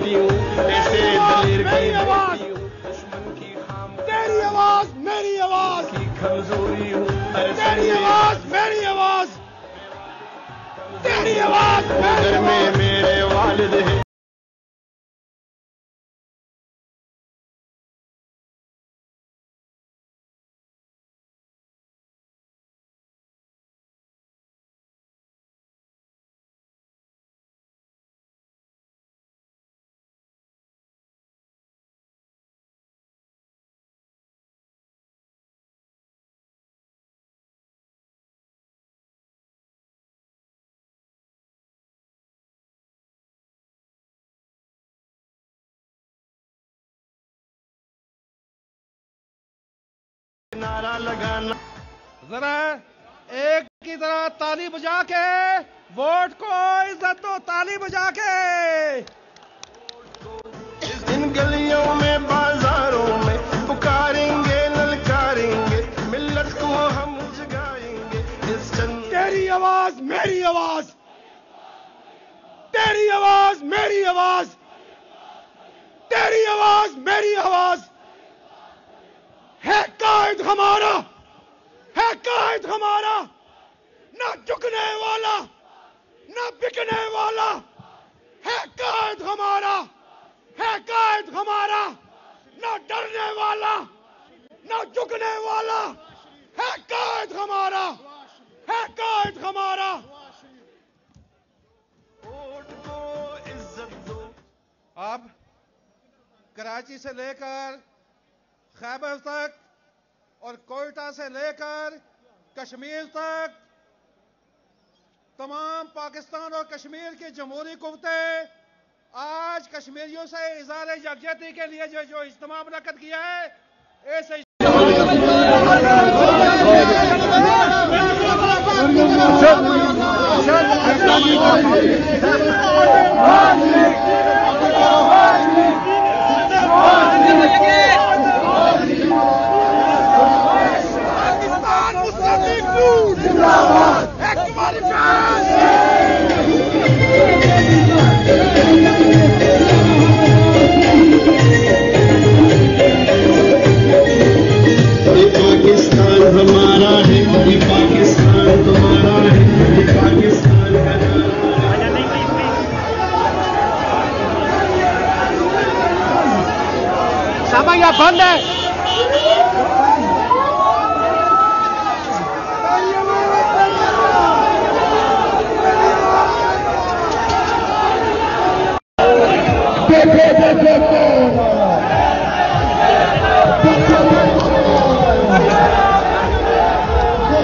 بیٹی ہوں ایسے دلیر کی میری آواز بیٹی ہوں دشمن کی خام تیری آواز میری آواز کی کمزوری نعرہ لگانا۔ ذرا ایک کی طرح تالی بجا کے ووٹ کو عزت و تالی بجا کے۔ ان گلیوں میں بازاروں میں پکاریں گے للکاریں گے ملت کو ہم جگائیں گے۔ اس چند تیری آواز میری آواز۔ تیری آواز میری آواز۔ تیری آواز میری آواز۔ قائد ہمارا ہے قائد ہمارا نہ جھکنے والا نہ بکنے والا ہے قائد ہمارا ہے قائد ہمارا نہ ڈرنے والا نہ جھکنے والا ہے قائد ہمارا ہے قائد ہمارا۔ اب کراچی سے لے کر خیبر تک اور کوئٹہ سے لے کر کشمیر تک تمام پاکستان اور کشمیر کی جمہوری قوتیں آج کشمیریوں سے اظہار یکجہتی کے لیے جو جو اجتماع منعقد کیا ہے اس پاکستان بند ہے